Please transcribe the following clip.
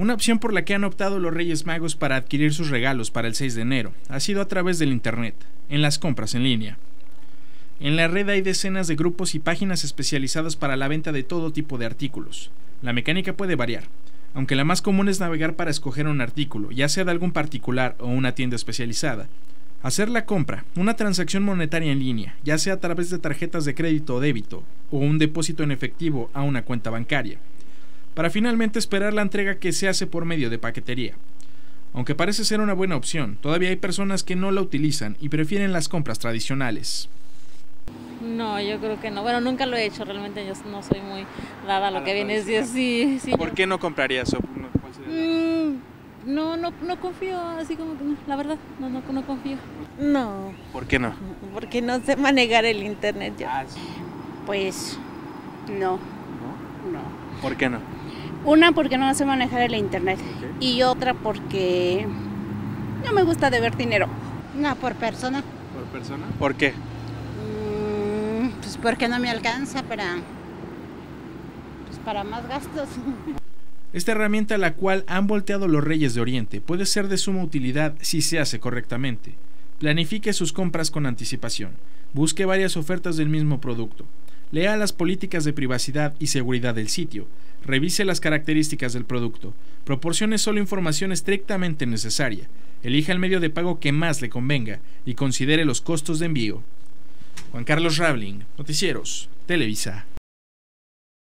Una opción por la que han optado los Reyes Magos para adquirir sus regalos para el 6 de enero ha sido a través del Internet, en las compras en línea. En la red hay decenas de grupos y páginas especializadas para la venta de todo tipo de artículos. La mecánica puede variar, aunque la más común es navegar para escoger un artículo, ya sea de algún particular o una tienda especializada. Hacer la compra, una transacción monetaria en línea, ya sea a través de tarjetas de crédito o débito, o un depósito en efectivo a una cuenta bancaria, para finalmente esperar la entrega que se hace por medio de paquetería. Aunque parece ser una buena opción, todavía hay personas que no la utilizan y prefieren las compras tradicionales. No, yo creo que no. Bueno, nunca lo he hecho, realmente yo no soy muy dada a lo que viene. Sí, sí, sí, ¿Por qué no comprarías? Mm, no, no, no confío, así como que no, la verdad, no, no, no confío. No. ¿Por qué no? Porque no sé manejar el internet yo. Ah, sí. Pues no. ¿No? ¿Por qué no? Una porque no sé manejar el internet y otra porque no me gusta deber dinero. No, por persona. ¿Por persona? ¿Por qué? Mm, pues porque no me alcanza para, pues para más gastos. Esta herramienta a la cual han volteado los reyes de Oriente puede ser de suma utilidad si se hace correctamente. Planifique sus compras con anticipación. Busque varias ofertas del mismo producto. Lea las políticas de privacidad y seguridad del sitio. Revise las características del producto. Proporcione solo información estrictamente necesaria. Elija el medio de pago que más le convenga y considere los costos de envío. Juan Carlos Rabling, Noticieros, Televisa.